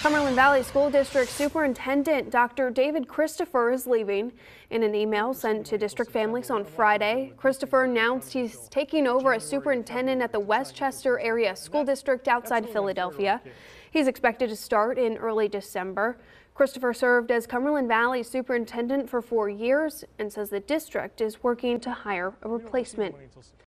Cumberland Valley School District Superintendent Dr. David Christopher is leaving. In an email sent to district families on Friday, Christopher announced he's taking over as superintendent at the West Chester Area School District outside Philadelphia. He's expected to start in early December. Christopher served as Cumberland Valley superintendent for four years and says the district is working to hire a replacement.